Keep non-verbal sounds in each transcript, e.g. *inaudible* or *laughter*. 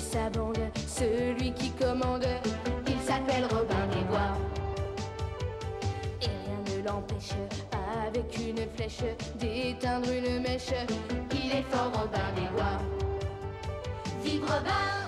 sa bande, celui qui commande, il s'appelle Robin des Bois. Et rien ne l'empêche, avec une flèche, d'éteindre une mèche. Il est fort Robin des Bois. Vive Robin,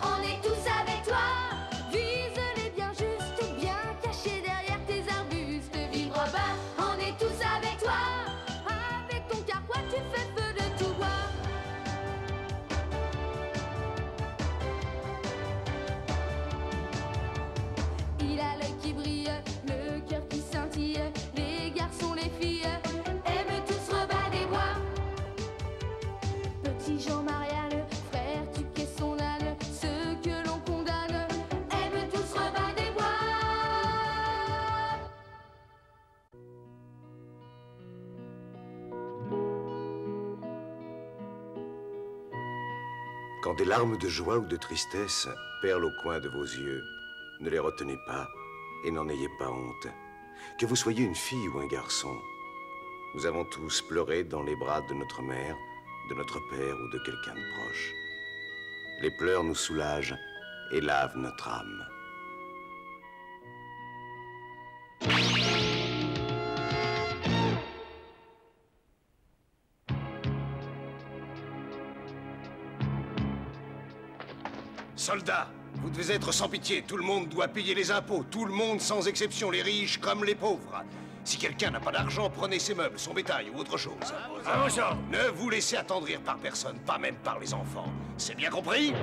Quand des larmes de joie ou de tristesse perlent au coin de vos yeux, ne les retenez pas et n'en ayez pas honte. Que vous soyez une fille ou un garçon, nous avons tous pleuré dans les bras de notre mère, de notre père ou de quelqu'un de proche. Les pleurs nous soulagent et lavent notre âme. Soldats, vous devez être sans pitié. Tout le monde doit payer les impôts. Tout le monde sans exception, les riches comme les pauvres. Si quelqu'un n'a pas d'argent, prenez ses meubles, son bétail ou autre chose. Ne vous laissez attendrir par personne, pas même par les enfants. C'est bien compris?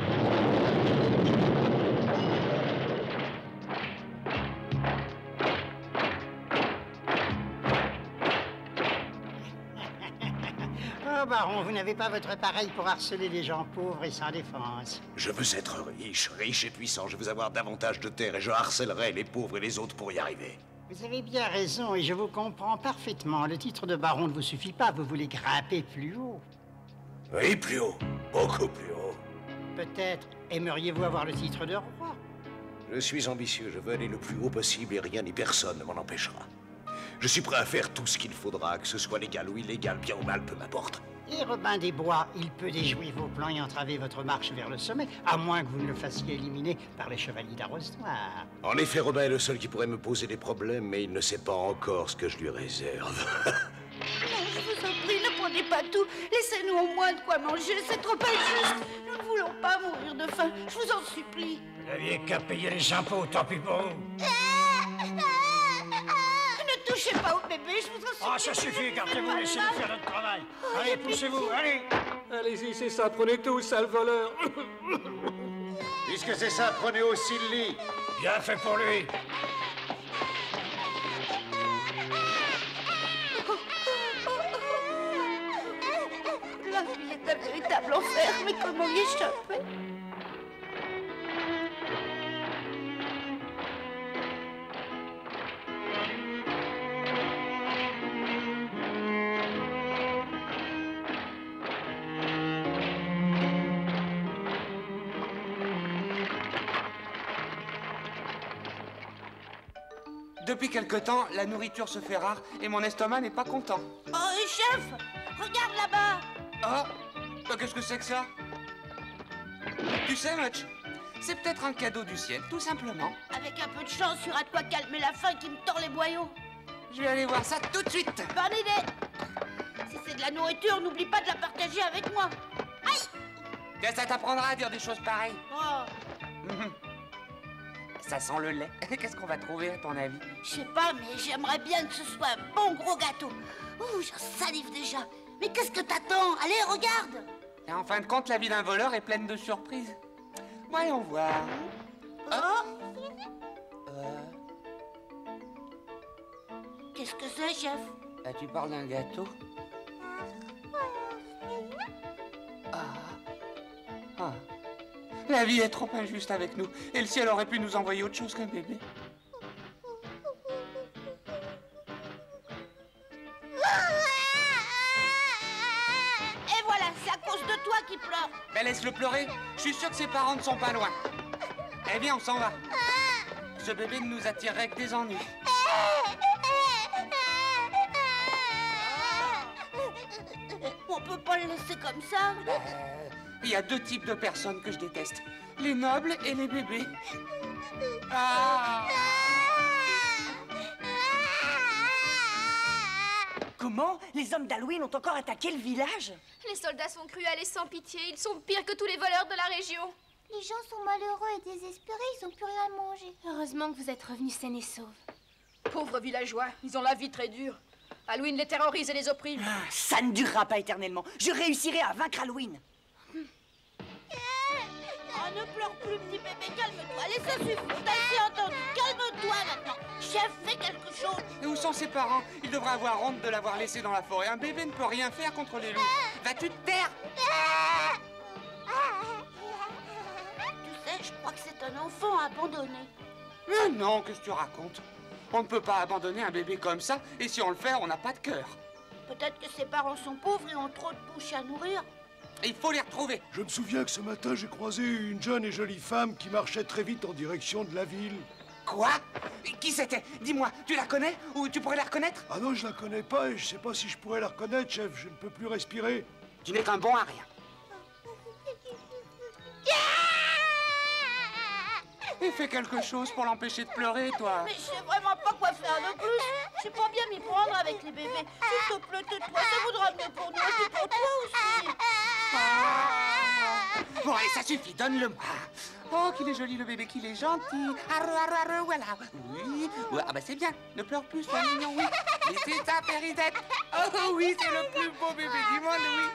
Oh, baron, vous n'avez pas votre pareil pour harceler les gens pauvres et sans défense. Je veux être riche, riche et puissant. Je veux avoir davantage de terre et je harcèlerai les pauvres et les autres pour y arriver. Vous avez bien raison et je vous comprends parfaitement. Le titre de baron ne vous suffit pas, vous voulez grimper plus haut. Oui, plus haut. Beaucoup plus haut. Peut-être aimeriez-vous avoir le titre de roi? Je suis ambitieux, je veux aller le plus haut possible et rien ni personne ne m'en empêchera. Je suis prêt à faire tout ce qu'il faudra, que ce soit légal ou illégal, bien ou mal, peu m'importe. Et Robin des Bois, il peut déjouer vos plans et entraver votre marche vers le sommet, à moins que vous ne le fassiez éliminer par les chevaliers d'Arrostoir. En effet, Robin est le seul qui pourrait me poser des problèmes, mais il ne sait pas encore ce que je lui réserve. Non, *laughs* je vous en prie, ne prenez pas tout. Laissez-nous au moins de quoi manger, c'est trop injuste. Nous ne voulons pas mourir de faim, je vous en supplie. Vous n'aviez qu'à payer les impôts, tant pis pour vous. Ne touchez pas au bébé, je vous en supplie. Ah, ça suffit, écartez-vous, laissez-nous faire notre travail. Allez, poussez-vous, allez Allez-y, c'est ça, prenez tout, sale voleur. *laughs* Puisque c'est ça, prenez aussi le lit. Bien fait pour lui. La vie est un véritable enfer, mais comment y échapper? Depuis quelque temps, la nourriture se fait rare et mon estomac n'est pas content. Oh, chef Regarde là-bas Oh Qu'est-ce que c'est que ça? Tu sais, Much, c'est peut-être un cadeau du ciel, tout simplement. Avec un peu de chance, il y aura de quoi calmer la faim qui me tord les boyaux. Je vais aller voir ça tout de suite. Bonne idée Si c'est de la nourriture, n'oublie pas de la partager avec moi. Aïe ça t'apprendra à dire des choses pareilles? Oh, Ça sent le lait. *laughs* Qu'est-ce qu'on va trouver, à ton avis? Je sais pas, mais j'aimerais bien que ce soit un bon gros gâteau. Ouh, j'en salive déjà. Mais qu'est-ce que t'attends? Allez, regarde Et en fin de compte, la vie d'un voleur est pleine de surprises. Voyons voir. Oh Euh, Qu'est-ce que c'est, chef? Ah, tu parles d'un gâteau Ah. Ah. La vie est trop injuste avec nous. Et le ciel aurait pu nous envoyer autre chose qu'un bébé. Et voilà, c'est à cause de toi qu'il pleure. Mais laisse-le pleurer. Je suis sûr que ses parents ne sont pas loin. Eh bien, on s'en va. Ce bébé ne nous attirerait que des ennuis. On peut pas le laisser comme ça. Il y a deux types de personnes que je déteste. Les nobles et les bébés. Ah Comment Les hommes d'Halloween ont encore attaqué le village? Les soldats sont cruels et sans pitié. Ils sont pires que tous les voleurs de la région. Les gens sont malheureux et désespérés, ils n'ont plus rien à manger. Heureusement que vous êtes revenus sains et saufs. Pauvres villageois, ils ont la vie très dure. Halloween les terrorise et les opprime. Ah, ça ne durera pas éternellement. Je réussirai à vaincre Halloween. Ne pleure plus, petit bébé, calme-toi. Allez, ça suffit, t'as assez entendu. Calme-toi maintenant. Chef, fais quelque chose. Et où sont ses parents Il devrait avoir honte de l'avoir laissé dans la forêt. Un bébé ne peut rien faire contre les loups. Vas-tu te taire? Tu sais, je crois que c'est un enfant abandonné. Mais non, qu'est-ce que tu racontes? On ne peut pas abandonner un bébé comme ça, et si on le fait, on n'a pas de cœur. Peut-être que ses parents sont pauvres et ont trop de bouches à nourrir. Il faut les retrouver. Je me souviens que ce matin, j'ai croisé une jeune et jolie femme qui marchait très vite en direction de la ville. Quoi? Qui c'était? Dis-moi, tu la connais? Ou tu pourrais la reconnaître? Ah non, je la connais pas et je sais pas si je pourrais la reconnaître, chef. Je ne peux plus respirer. Tu n'es qu'un bon à rien. Et fais quelque chose pour l'empêcher de pleurer, toi. Mais je sais vraiment pas quoi faire de plus. Je sais pas bien m'y prendre avec les bébés. S'il te plaît, tais-toi, ça voudra mieux pour nous et pour toi aussi. Bon, allez, ça suffit, donne-le-moi. Oh, qu'il est joli le bébé, qu'il est gentil. Arre, arre, arre, voilà. Oui, ouais, ah bah c'est bien. Ne pleure plus, sois mignon, oui. Mais c'est ta péridette. Oh oui, c'est le plus beau bébé du monde, oui.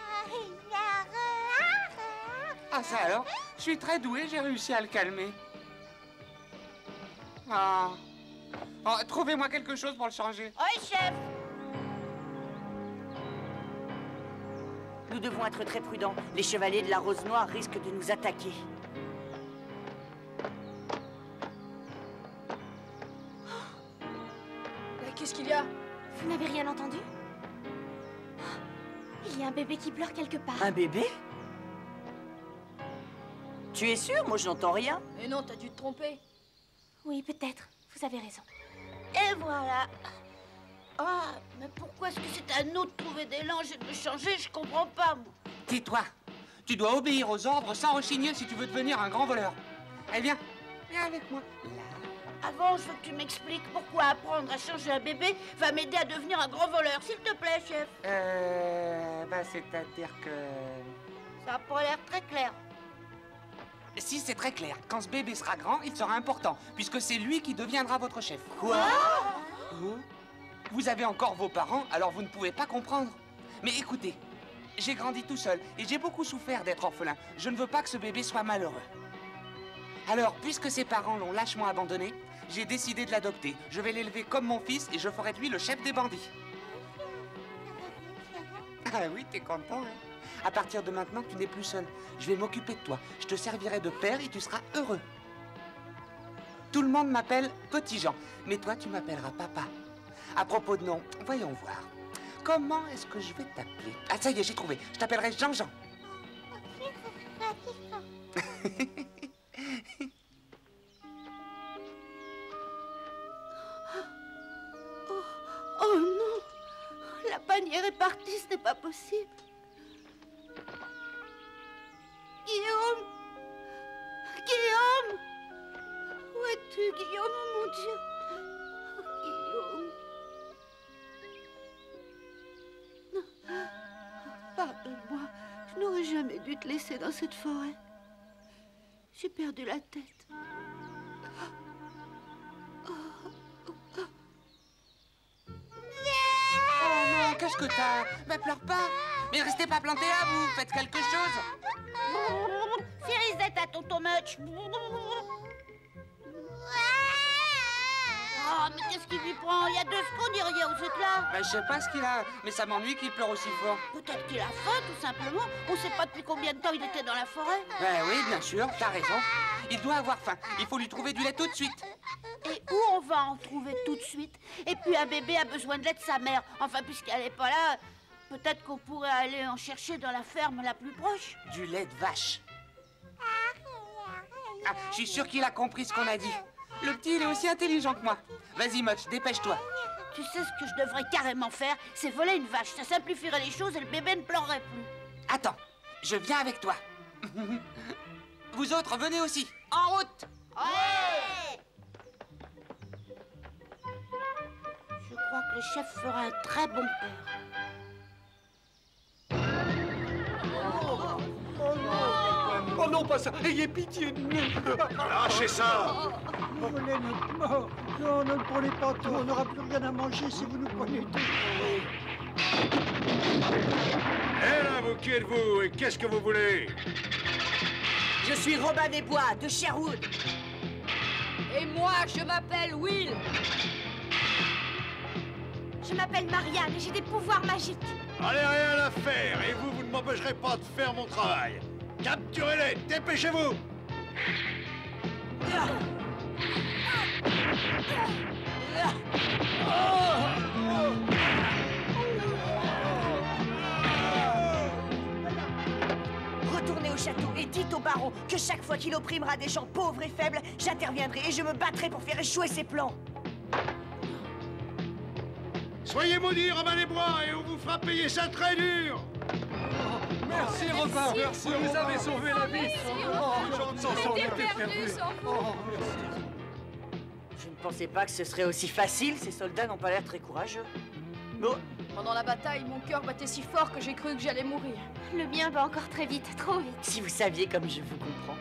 Ah ça alors, je suis très doué, j'ai réussi à le calmer. Ah. Oh, trouvez-moi quelque chose pour le changer. Oui, chef. Nous devons être très prudents. Les chevaliers de la Rose Noire risquent de nous attaquer. *gasps* Qu'est-ce qu'il y a? Vous n'avez rien entendu? Il y a un bébé qui pleure quelque part. Un bébé? Tu es sûr? Moi, je n'entends rien. Mais non, t'as dû te tromper. Oui, peut-être. Vous avez raison. Et voilà. Ah, mais pourquoi est-ce que c'est à nous de trouver des langes et de changer? Je comprends pas, moi. Tais-toi. Tu dois obéir aux ordres sans rechigner si tu veux devenir un grand voleur. Eh bien, viens avec moi. Avant, je veux que tu m'expliques pourquoi apprendre à changer un bébé va m'aider à devenir un grand voleur. S'il te plaît, chef. Euh. Bah, c'est-à-dire que. Ça a pas l'air très clair. Si, c'est très clair. Quand ce bébé sera grand, il sera important, puisque c'est lui qui deviendra votre chef. Quoi Hein Vous avez encore vos parents, alors vous ne pouvez pas comprendre. Mais écoutez, j'ai grandi tout seul et j'ai beaucoup souffert d'être orphelin. Je ne veux pas que ce bébé soit malheureux. Alors, puisque ses parents l'ont lâchement abandonné, j'ai décidé de l'adopter. Je vais l'élever comme mon fils et je ferai de lui le chef des bandits. Ah oui, t'es content, hein À partir de maintenant, tu n'es plus seul. Je vais m'occuper de toi. Je te servirai de père et tu seras heureux. Tout le monde m'appelle Petit Jean, mais toi, tu m'appelleras papa. À propos de nom, voyons voir. Comment est-ce que je vais t'appeler? Ah, ça y est, j'ai trouvé. Je t'appellerai Jean-Jean. *laughs* Oh, oh non La panière est partie, ce n'est pas possible. Cette forêt. J'ai perdu la tête. Oh non, qu'est-ce que t'as? Mais pleure pas Mais restez pas plantés là, vous Faites quelque chose Firisette à tonton Much. Mais qu'est-ce qui lui prend Il y a deux secondes, il riait, vous êtes là Bah, je sais pas ce qu'il a, mais ça m'ennuie qu'il pleure aussi fort. Peut-être qu'il a faim, tout simplement. On sait pas depuis combien de temps il était dans la forêt. Ben oui, bien sûr, t'as raison. Il doit avoir faim. Il faut lui trouver du lait tout de suite. Et où on va en trouver tout de suite? Et puis un bébé a besoin de lait de sa mère. Enfin, puisqu'elle n'est pas là, peut-être qu'on pourrait aller en chercher dans la ferme la plus proche. Du lait de vache. Ah, je suis sûr qu'il a compris ce qu'on a dit. Le petit, il est aussi intelligent que moi. Vas-y, Much, dépêche-toi. Tu sais ce que je devrais carrément faire? C'est voler une vache. Ça simplifierait les choses et le bébé ne pleurerait plus. Attends, je viens avec toi. *laughs* Vous autres, venez aussi. En route Ouais Je crois que le chef fera un très bon père. Oh non, pas ça Ayez pitié de nous Lâchez ça Volez notre mort. Non, ne le prenez pas trop. On n'aura plus rien à manger si vous nous prenez tout. Eh là, vous, qui êtes-vous et qu'est-ce que vous voulez? Je suis Robin des Bois, de Sherwood. Et moi, je m'appelle Will. Je m'appelle Marianne et j'ai des pouvoirs magiques. Allez, rien à faire et vous, vous ne m'empêcherez pas de faire mon travail. Capturez-les, dépêchez-vous Retournez au château et dites au baron que chaque fois qu'il opprimera des gens pauvres et faibles, j'interviendrai et je me battrai pour faire échouer ses plans. Soyez maudits, Robin des Bois, et on vous fera payer ça très dur Merci, Robin Merci, vous avez sauvé la vie Oh, gens s'en sont perdus. Oh, merci. Je ne pensais pas que ce serait aussi facile, ces soldats n'ont pas l'air très courageux. Bon, Pendant la bataille, mon cœur battait si fort que j'ai cru que j'allais mourir. Le mien va encore très vite, trop vite. si vous saviez comme je vous comprends.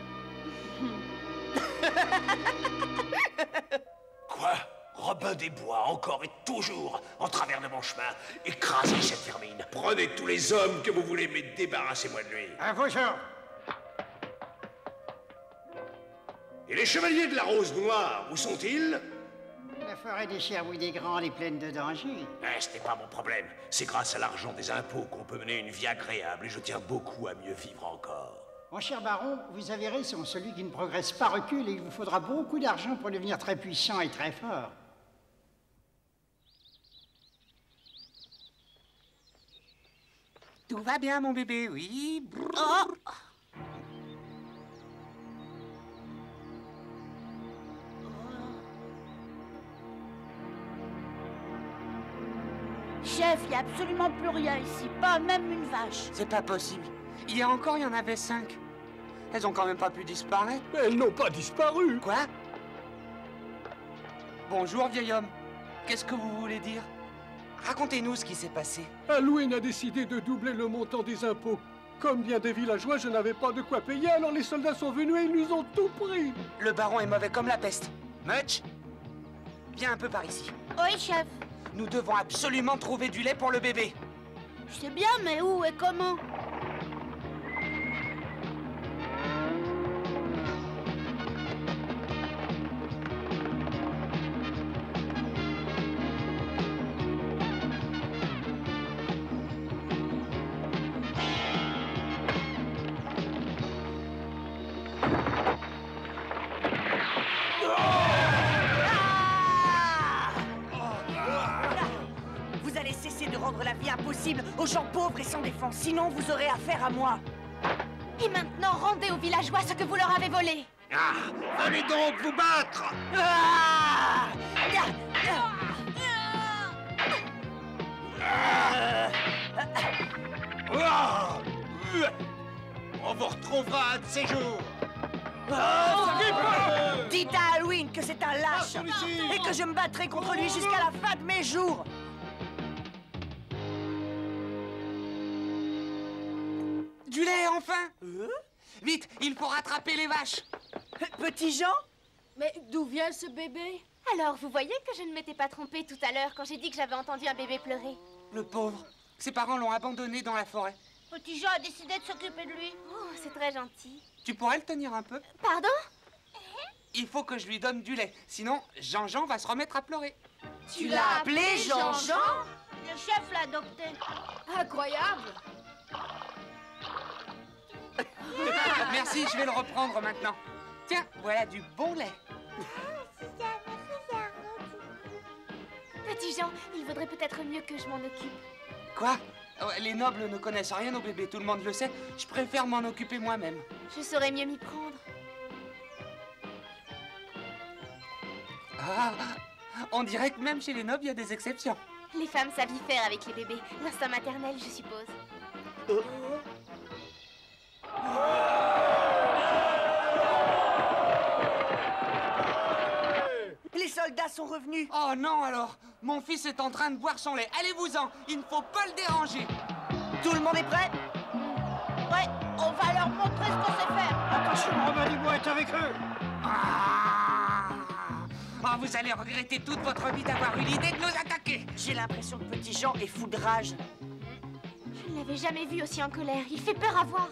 *laughs* Quoi? Robin des Bois, encore et toujours, en travers de mon chemin. Écrasez cette vermine. Prenez tous les hommes que vous voulez, mais débarrassez-moi de lui. À vos ordres. Et les chevaliers de la Rose Noire, où sont-ils? La forêt des Sherwood est grande et pleine de dangers. Eh, ce n'est pas mon problème. C'est grâce à l'argent des impôts qu'on peut mener une vie agréable et je tiens beaucoup à mieux vivre encore. Mon cher baron, vous avez raison. Celui qui ne progresse pas recule et il vous faudra beaucoup d'argent pour devenir très puissant et très fort. Tout va bien, mon bébé, oui. Oh Chef, il n'y a absolument plus rien ici, pas même une vache. C'est pas possible. Hier encore, il y en avait cinq. Elles ont quand même pas pu disparaître. Mais elles n'ont pas disparu Quoi? Bonjour, vieil homme. Qu'est-ce que vous voulez dire? Racontez-nous ce qui s'est passé. Halloween a décidé de doubler le montant des impôts. Comme bien des villageois, je n'avais pas de quoi payer, alors les soldats sont venus et ils nous ont tout pris. Le baron est mauvais comme la peste. Mutch Viens un peu par ici. Oui, chef. Nous devons absolument trouver du lait pour le bébé. Je sais bien, mais où et comment? Affaire à moi. Et maintenant, rendez aux villageois ce que vous leur avez volé. Ah Allez donc vous battre Ah Ah On vous retrouvera un de ces jours Dites à Halloween que c'est un lâche et que je me battrai contre lui jusqu'à la fin de mes jours. Enfin Vite, il faut rattraper les vaches. Petit Jean Mais d'où vient ce bébé? Alors, vous voyez que je ne m'étais pas trompée tout à l'heure quand j'ai dit que j'avais entendu un bébé pleurer. Le pauvre. Ses parents l'ont abandonné dans la forêt. Petit Jean a décidé de s'occuper de lui. Oh, c'est très gentil. Tu pourrais le tenir un peu? Pardon? Il faut que je lui donne du lait. Sinon, Jean-Jean va se remettre à pleurer. Tu l'as appelé Jean-Jean? Le chef l'a adopté. Incroyable Merci, je vais le reprendre maintenant. Tiens, voilà du bon lait. Petit Jean, il vaudrait peut-être mieux que je m'en occupe. Quoi? Oh, Les nobles ne connaissent rien au bébé, tout le monde le sait. Je préfère m'en occuper moi-même. Je saurais mieux m'y prendre. Ah, on dirait que même chez les nobles, il y a des exceptions. Les femmes savent y faire avec les bébés. L'instinct maternel, je suppose. Les soldats sont revenus. Oh non alors Mon fils est en train de boire son lait. Allez-vous-en, il ne faut pas le déranger. Tout le monde est prêt? Ouais, on va leur montrer ce qu'on sait faire. Attention, Romain Dubois est avec eux. Ah oh, vous allez regretter toute votre vie d'avoir eu l'idée de nous attaquer. J'ai l'impression que Petit Jean est fou de rage. Je ne l'avais jamais vu aussi en colère. Il fait peur à voir.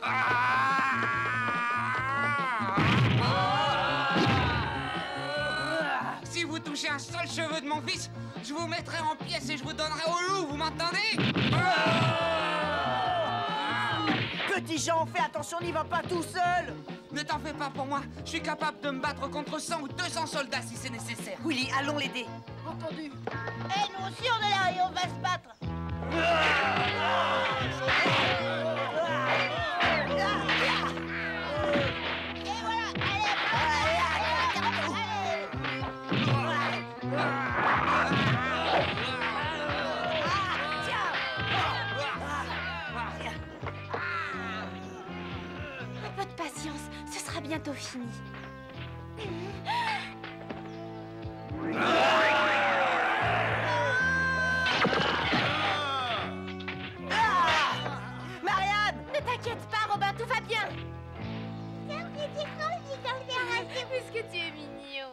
Si vous touchez un seul cheveu de mon fils, je vous mettrai en pièces et je vous donnerai au loup, vous m'entendez Petit Jean, fais attention, n'y va pas tout seul Ne t'en fais pas pour moi, je suis capable de me battre contre 100 ou 200 soldats si c'est nécessaire. Willy, allons l'aider. Entendu. Eh, nous aussi, on est là et on va se battre. Un peu de patience, ce sera bientôt fini. Puisque tu es mignon.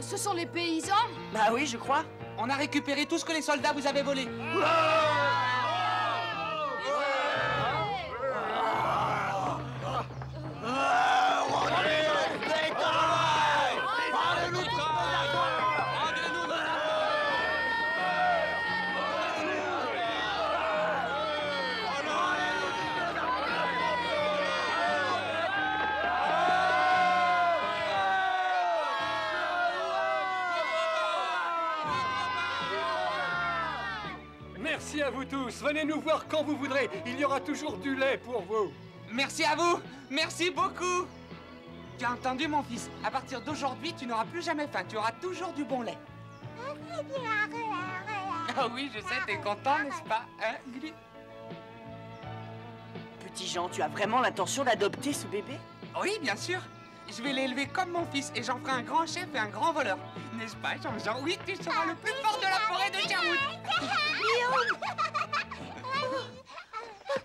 Ce sont les paysans? Bah oui, je crois. On a récupéré tout ce que les soldats vous avaient volé. Merci à vous tous. Venez nous voir quand vous voudrez. Il y aura toujours du lait pour vous. Merci à vous Merci beaucoup Tu as entendu, mon fils À partir d'aujourd'hui, tu n'auras plus jamais faim. Tu auras toujours du bon lait. *laughs* Ah oui, je sais, t'es content, n'est-ce pas Hein, Glu Petit Jean, tu as vraiment l'intention d'adopter ce bébé? Oui, bien sûr. Je vais l'élever comme mon fils et j'en ferai un grand chef et un grand voleur. N'est-ce pas, Jean-Jean? Oui, tu seras le plus fort de la forêt de Sherwood.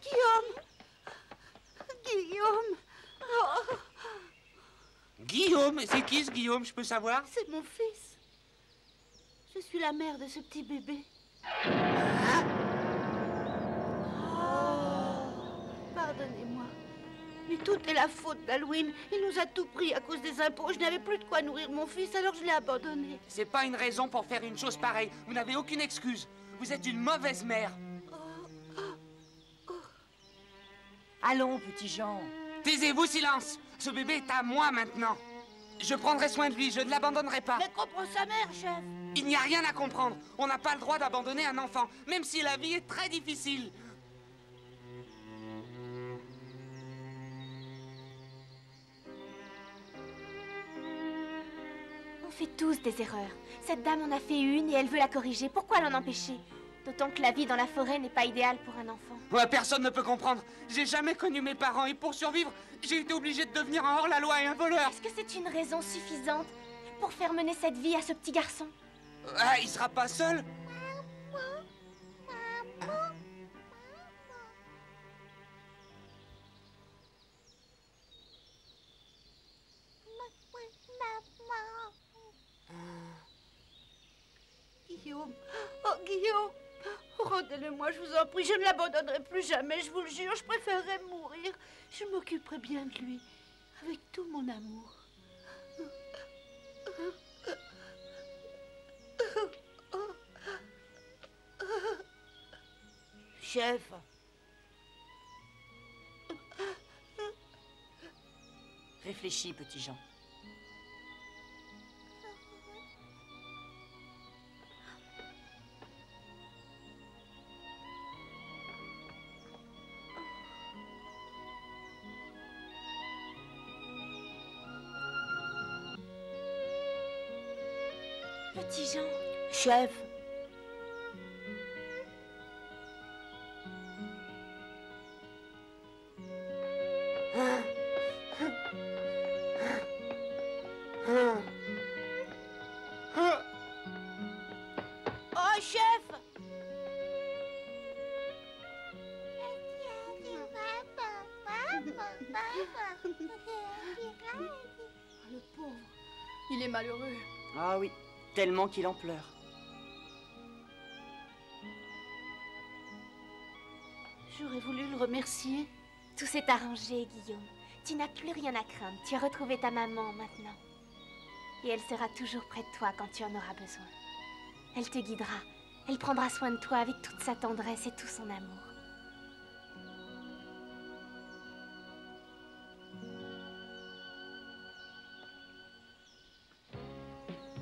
Guillaume Guillaume Oh, Guillaume C'est qui ce Guillaume, je peux savoir? C'est mon fils. Je suis la mère de ce petit bébé. Mais tout est la faute d'Halloween. Il nous a tout pris à cause des impôts. Je n'avais plus de quoi nourrir mon fils, alors je l'ai abandonné. C'est pas une raison pour faire une chose pareille. Vous n'avez aucune excuse. Vous êtes une mauvaise mère. Allons, Petit Jean. Taisez-vous, silence Ce bébé est à moi maintenant. Je prendrai soin de lui, je ne l'abandonnerai pas. Mais comprends sa mère, chef. Il n'y a rien à comprendre. On n'a pas le droit d'abandonner un enfant, même si la vie est très difficile. Fait tous des erreurs. Cette dame en a fait une et elle veut la corriger. Pourquoi l'en empêcher? D'autant que la vie dans la forêt n'est pas idéale pour un enfant. Ouais, personne ne peut comprendre. J'ai jamais connu mes parents et pour survivre, j'ai été obligé de devenir un hors-la-loi et un voleur. Est-ce que c'est une raison suffisante pour faire mener cette vie à ce petit garçon? Ah, il sera pas seul Oh Guillaume, rendez-le-moi, je vous en prie, je ne l'abandonnerai plus jamais, je vous le jure, je préférerais mourir. Je m'occuperai bien de lui, avec tout mon amour. Chef. Réfléchis, Petit Jean. Chef. Oh, chef *laughs* Le pauvre. Il est malheureux. Ah oui, tellement qu'il en pleure. Remercier. Tout s'est arrangé, Guillaume. Tu n'as plus rien à craindre. Tu as retrouvé ta maman maintenant. Et elle sera toujours près de toi quand tu en auras besoin. Elle te guidera. Elle prendra soin de toi avec toute sa tendresse et tout son amour.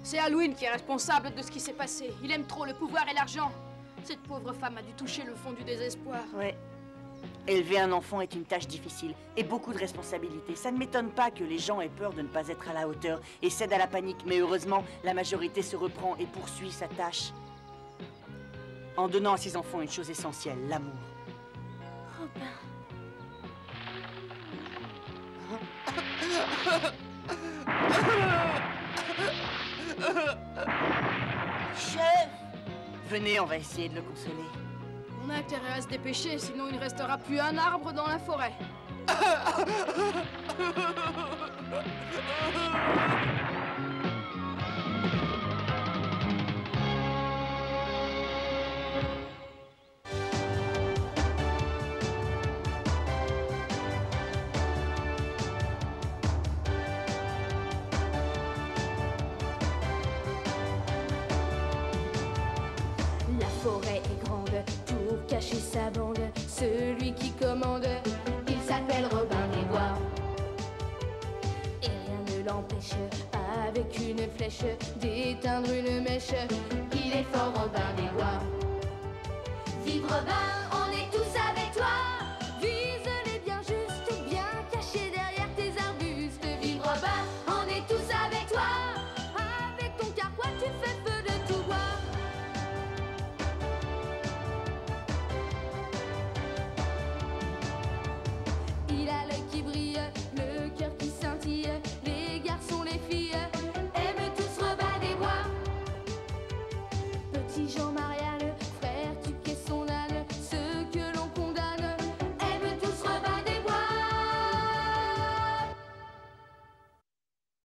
C'est Halloween qui est responsable de ce qui s'est passé. Il aime trop le pouvoir et l'argent. Cette pauvre femme a dû toucher le fond du désespoir. Ouais. Élever un enfant est une tâche difficile et beaucoup de responsabilités. Ça ne m'étonne pas que les gens aient peur de ne pas être à la hauteur et cèdent à la panique, mais heureusement, la majorité se reprend et poursuit sa tâche. En donnant à ses enfants une chose essentielle, l'amour. Robin. *coughs* Chef Venez, on va essayer de le consoler. On a intérêt à se dépêcher, sinon il ne restera plus un arbre dans la forêt. *laughs* d'éteindre une mèche. Il est fort Robin des Bois.